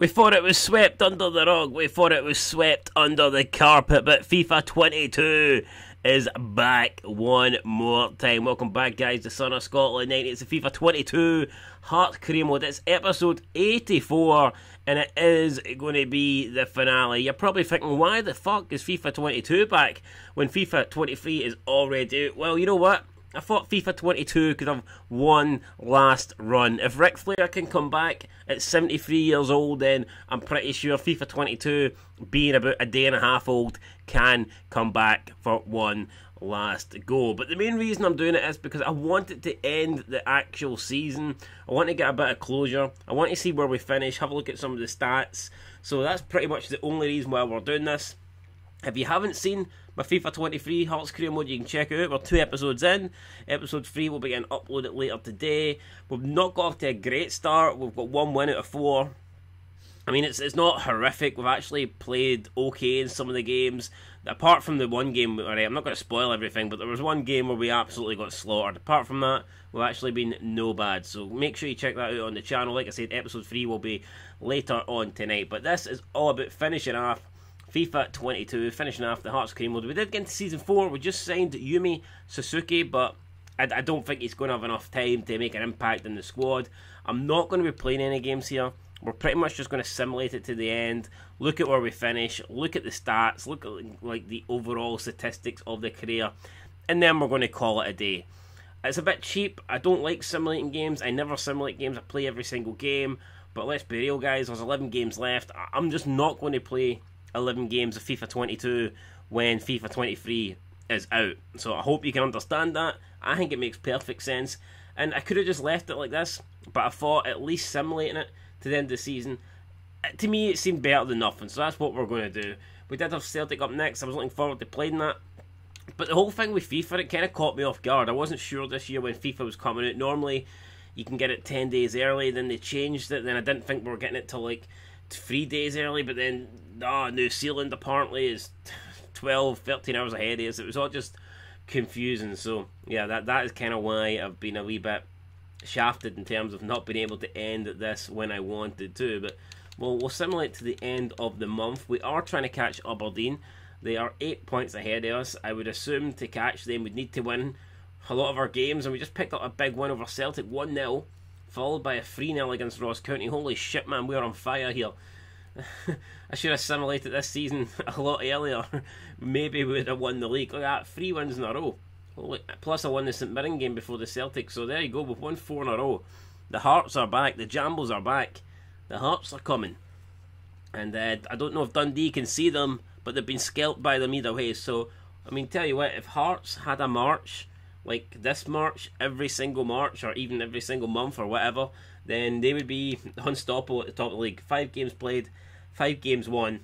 We thought it was swept under the rug. We thought it was swept under the carpet. But FIFA 22 is back one more time. Welcome back, guys. The Son of Scotland 90. It's the FIFA 22 Heart Career Mode. It's episode 84, and it is going to be the finale. You're probably thinking, why the fuck is FIFA 22 back when FIFA 23 is already out? Well, you know what? I thought FIFA 22 could have one last run. If Ric Flair can come back at 73 years old, then I'm pretty sure FIFA 22, being about a day and a half old, can come back for one last go. But the main reason I'm doing it is because I want it to end the actual season. I want to get a bit of closure. I want to see where we finish, have a look at some of the stats. So that's pretty much the only reason why we're doing this. If you haven't seen my FIFA 23 Hearts Career Mode, you can check it out. We're two episodes in. Episode 3 will be getting uploaded later today. We've not got off to a great start. We've got one win out of four. I mean, it's it's not horrific. We've actually played okay in some of the games. Apart from the one game, I'm not going to spoil everything, but there was one game where we absolutely got slaughtered. Apart from that, we've actually been no bad. So make sure you check that out on the channel. Like I said, episode 3 will be later on tonight. But this is all about finishing off FIFA 22, finishing off the Hearts Career mode. We did get into season 4, we just signed Yumi Suzuki, but I, I, don't think he's going to have enough time to make an impact in the squad. I'm not going to be playing any games here. We're pretty much just going to simulate it to the end, look at where we finish, look at the stats, look at like the overall statistics of the career, and then we're going to call it a day. It's a bit cheap. I don't like simulating games. I never simulate games. I play every single game. But let's be real, guys. There's 11 games left. I'm just not going to play 11 games of FIFA 22 when FIFA 23 is out. So I hope you can understand that. I think it makes perfect sense. And I could have just left it like this, but I thought at least simulating it to the end of the season, uh, to me it seemed better than nothing. So that's what we're going to do. We did have Celtic up next. I was looking forward to playing that. But the whole thing with FIFA, it kind of caught me off guard. I wasn't sure this year when FIFA was coming out. Normally, you can get it 10 days early, then they changed it. Then I didn't think we were getting it till like three days early, but then oh, New Zealand apparently is 12, 13 hours ahead of us. It was all just confusing. So yeah, that that is kind of why I've been a wee bit shafted in terms of not being able to end this when I wanted to. But well, we'll simulate to the end of the month. We are trying to catch Aberdeen. They are eight points ahead of us. I would assume to catch them, we'd need to win a lot of our games, and we just picked up a big win over Celtic, one 0 followed by a 3 0 against Ross County. Holy shit, man, we're on fire here. I should have simulated this season a lot earlier. Maybe we would have won the league. Look at that, three wins in a row. Plus, I won the St Mirren game before the Celtic, so there you go, we've won four in a row. The Hearts are back, the Jambos are back, the Hearts are coming. And uh, I don't know if Dundee can see them, but they've been scalped by them either way. So, I mean, tell you what, if Hearts had a march like this March, every single March, or even every single month, or whatever, then they would be unstoppable at the top of the league. Five games played, five games won.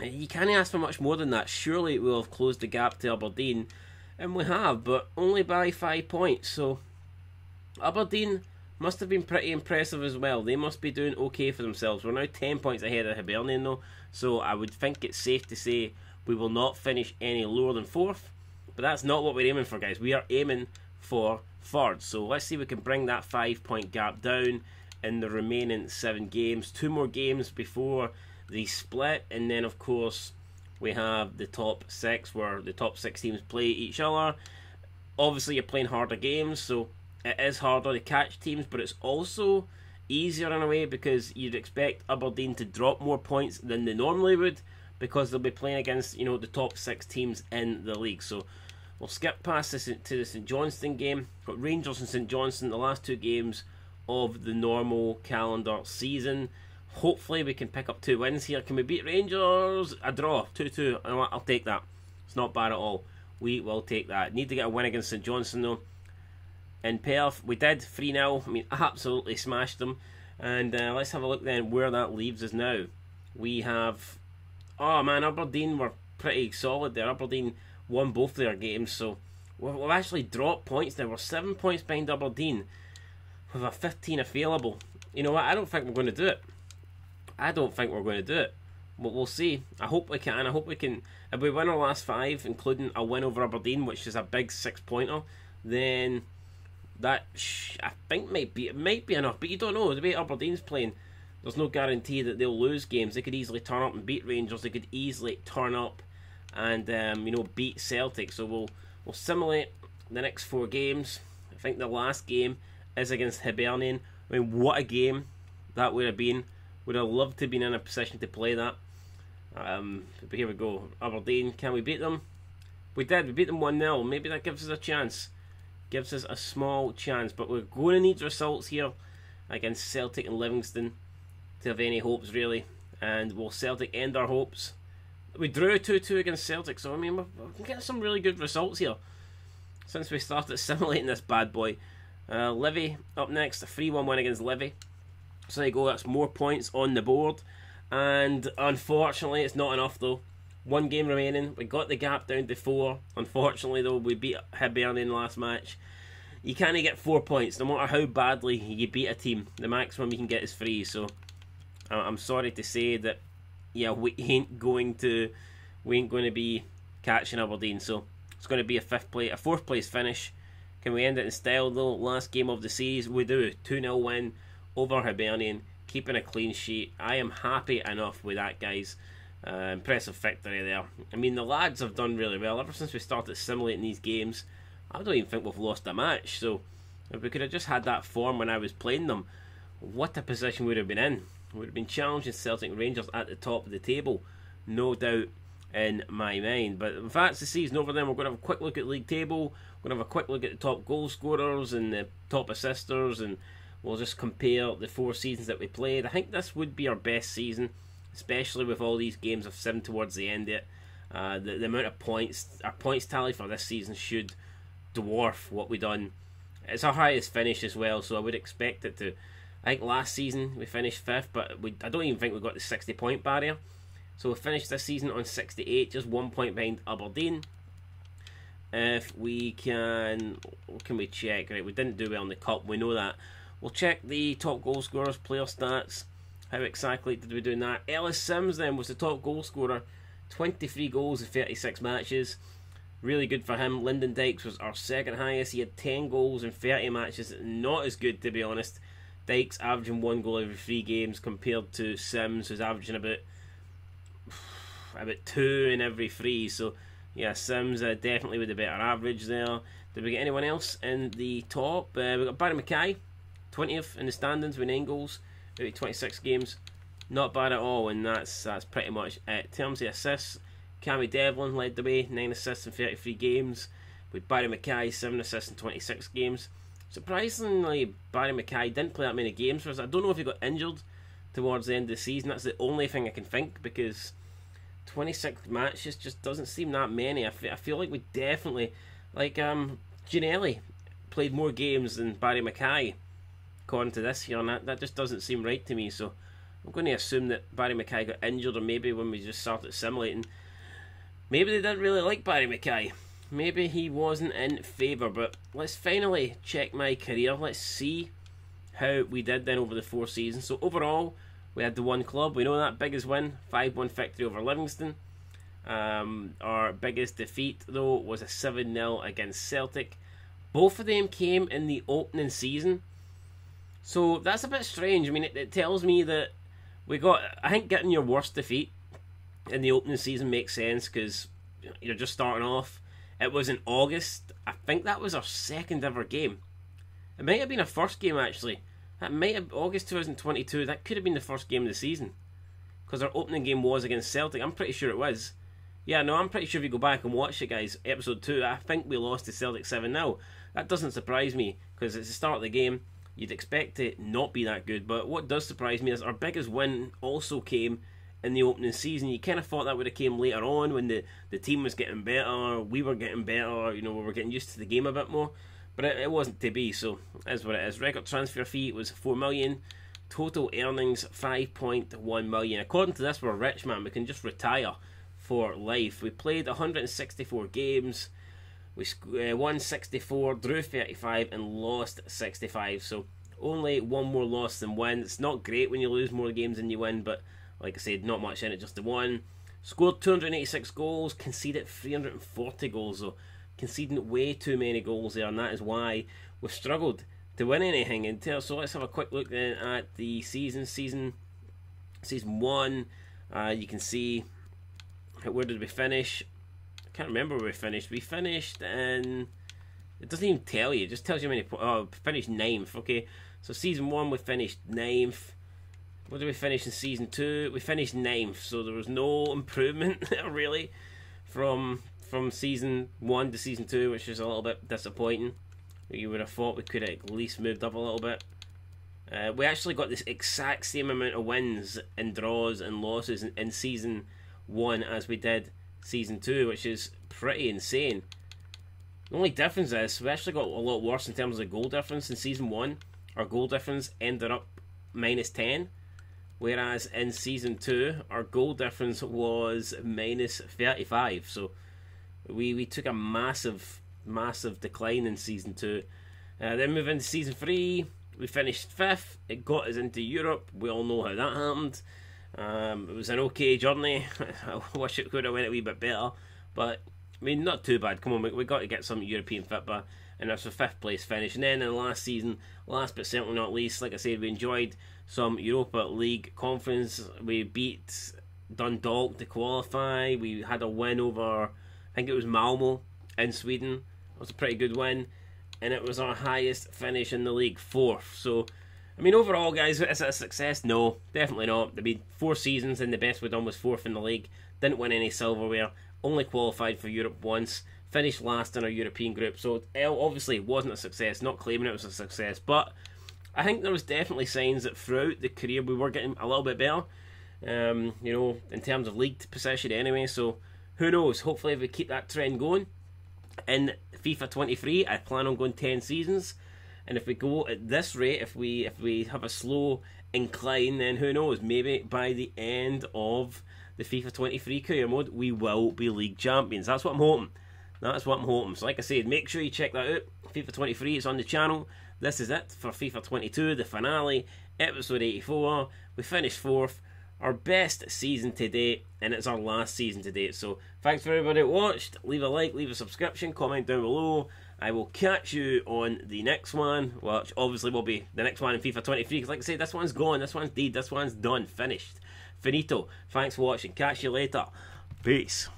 You can't ask for much more than that. Surely we'll have closed the gap to Aberdeen, and we have, but only by five points. So Aberdeen must have been pretty impressive as well. They must be doing okay for themselves. We're now ten points ahead of Hibernian though, so I would think it's safe to say we will not finish any lower than fourth. But that's not what we're aiming for, guys. We are aiming for third. So let's see if we can bring that five point gap down in the remaining seven games. Two more games before the split, and then of course we have the top six where the top six teams play each other. Obviously, you're playing harder games, so it is harder to catch teams, but it's also easier in a way because you'd expect Aberdeen to drop more points than they normally would because they'll be playing against you know the top six teams in the league. So We'll skip past this to the St Johnstone game. Got Rangers and St Johnstone, the last two games of the normal calendar season. Hopefully, we can pick up two wins here. Can we beat Rangers? A draw, 2 2. I'll take that. It's not bad at all. We will take that. Need to get a win against St Johnstone, though. In Perth, we did 3 0. I mean, absolutely smashed them. And uh, let's have a look then where that leaves us now. We have. Oh man, Aberdeen were pretty solid there. Aberdeen won both their games, so we've, we've actually dropped points now. We're seven points behind Aberdeen with a 15 available. You know what? I don't think we're going to do it. I don't think we're going to do it. But we'll see. I hope we can. I hope we can. If we win our last five, including a win over Aberdeen, which is a big six pointer, then that I think might be it might be enough. But you don't know the way Aberdeen's playing. there's no guarantee that they'll lose games. They could easily turn up and beat Rangers. They could easily turn up and um, you know beat Celtic. So we'll we'll simulate the next four games. I think the last game is against Hibernian. I mean, what a game that would have been. Would have loved to have been in a position to play that. Um, but here we go. Aberdeen, can we beat them? We did. We beat them 1 0. Maybe that gives us a chance. Gives us a small chance. But we're going to need results here against Celtic and Livingston to have any hopes, really. And will Celtic end our hopes? We drew 2 2 against Celtic, so I mean, we're, we're getting some really good results here since we started simulating this bad boy. Uh, Livy up next, a 3 1 win against Livy. So there you go, that's more points on the board. And unfortunately, it's not enough though. One game remaining. We got the gap down to four. Unfortunately, though, we beat Hibernian last match. You can't get four points no matter how badly you beat a team. The maximum you can get is three. So I'm sorry to say that, yeah, we ain't going to, we ain't going to be catching Aberdeen. So it's going to be a fifth place, a fourth place finish. Can we end it in style though? Last game of the series, we do 2 0 win over Hibernian, keeping a clean sheet. I am happy enough with that, guys. Uh, impressive victory there. I mean, the lads have done really well ever since we started simulating these games. I don't even think we've lost a match. So, if we could have just had that form when I was playing them, what a position we would have been in. Would have been challenging Celtic Rangers at the top of the table, no doubt in my mind. But if that's the season over, then we're going to have a quick look at league table. We're going to have a quick look at the top goal scorers and the top assisters, and we'll just compare the four seasons that we played. I think this would be our best season especially with all these games of seven towards the end. It uh, the, the amount of points our points tally for this season should dwarf what we done. It's our highest finish as well, so I would expect it to. I think last season we finished fifth, but we, I don't even think we got the sixty point barrier. So we finished this season on sixty eight, just one point behind Aberdeen. If we can, can we check? Right, we didn't do well in the cup. We know that. We'll check the top goal scorers, player stats. How exactly did we do in that? Ellis Simms then was the top goal scorer, 23 goals in 36 matches. Really good for him. Lyndon Dykes was our second highest. He had 10 goals in 30 matches. Not as good, to be honest. Dykes averaging one goal every three games compared to Simms, who's averaging about about two in every three. So, yeah, Simms uh, definitely with a better average there. Did we get anyone else in the top? Uh, we got Barrie McKay, 20th in the standings with nine goals maybe 26 games. Not bad at all, and that's that's pretty much it. In terms of assists, Cammy Devlin led the way, 9 assists in 33 games, with Barrie McKay, 7 assists in 26 games. Surprisingly, Barrie McKay didn't play that many games for us. I don't know if he got injured towards the end of the season. That's the only thing I can think because 26 matches just doesn't seem that many. I feel, I feel like we definitely, like um, Ginnelly played more games than Barrie McKay according to this here, and that, that just doesn't seem right to me. So I'm going to assume that Barrie McKay got injured, or maybe when we just started simulating, maybe they didn't really like Barrie McKay. Maybe he wasn't in favour, but let's finally check my career. Let's see how we did then over the four seasons. So overall, we had the one club. We know that biggest win, 5-1 victory over Livingston. Um, our biggest defeat, though, was a 7 0 against Celtic. Both of them came in the opening season. So that's a bit strange. I mean, it, it tells me that we got. I think getting your worst defeat in the opening season makes sense because you're just starting off. It was in August. I think that was our second ever game. It might have been a first game actually. That might have August 2022. That could have been the first game of the season because our opening game was against Celtic. I'm pretty sure it was. Yeah, no, I'm pretty sure if you go back and watch it, guys, episode two, I think we lost to Celtic 7 0. That doesn't surprise me because it's the start of the game. You'd expect it not be that good, but what does surprise me is our biggest win also came in the opening season. You kind of thought that would have came later on when the, the team was getting better, we were getting better, you know, we were getting used to the game a bit more. But it, it wasn't to be, so that's what it is. Record transfer fee was four million. Total earnings five point one million. According to this, we're rich man. We can just retire for life. We played 164 games. We uh, won 64, drew 35, and lost 65. So only one more loss than win. It's not great when you lose more games than you win, but like I said, not much in it, just the one. Scored 286 goals, conceded 340 goals, so conceding way too many goals there, and that is why we've struggled to win anything. In so let's have a quick look then at the season. Season Season 1, uh, you can see where did we finish? I can't remember where we finished. We finished in. It doesn't even tell you. It just tells you how many. Oh, finished ninth. Okay, so season one we finished ninth. What did we finish in season two? We finished ninth. So there was no improvement really from from season one to season two, which is a little bit disappointing. You would have thought we could have at least moved up a little bit. Uh, we actually got this exact same amount of wins and draws and losses in, in season one as we did season two, which is pretty insane. The only difference is we actually got a lot worse in terms of goal difference in season one. Our goal difference ended up minus 10, whereas in season two, our goal difference was minus 35. So we, we took a massive, massive decline in season two. Uh, then moving into season three, we finished fifth. It got us into Europe. We all know how that happened. Um, it was an okay journey. I wish it could have went a wee bit better, but I mean, not too bad. Come on, we, we got to get some European football, and that's a fifth place finish. And then in the last season, last but certainly not least, like I said, we enjoyed some Europa League conference. We beat Dundalk to qualify. We had a win over, I think it was Malmo in Sweden. It was a pretty good win, and it was our highest finish in the league, fourth. So. I mean, overall, guys, is it a success? No, definitely not. I mean, four seasons, and the best we've done was fourth in the league. Didn't win any silverware only qualified for Europe once, finished last in our European group. So obviously wasn't a success. Not claiming it was a success, but I think there was definitely signs that throughout the career we were getting a little bit better. Um, you know, in terms of league position anyway. So who knows? Hopefully, if we keep that trend going in FIFA 23, I plan on going 10 seasons. And if we go at this rate, if we if we have a slow incline, then who knows? Maybe by the end of the FIFA 23 career mode, we will be league champions. That's what I'm hoping. That's what I'm hoping. So, like I said, make sure you check that out. FIFA 23 is on the channel. This is it for FIFA 22, the finale, episode 84. We finished fourth. Our best season to date, and it's our last season to date. So, thanks for everybody who watched. Leave a like, leave a subscription, comment down below. I will catch you on the next one, which obviously will be the next one in FIFA 23. Because, like I said, this one's gone, this one's dead, this one's done, finished. Finito. Thanks for watching. Catch you later. Peace.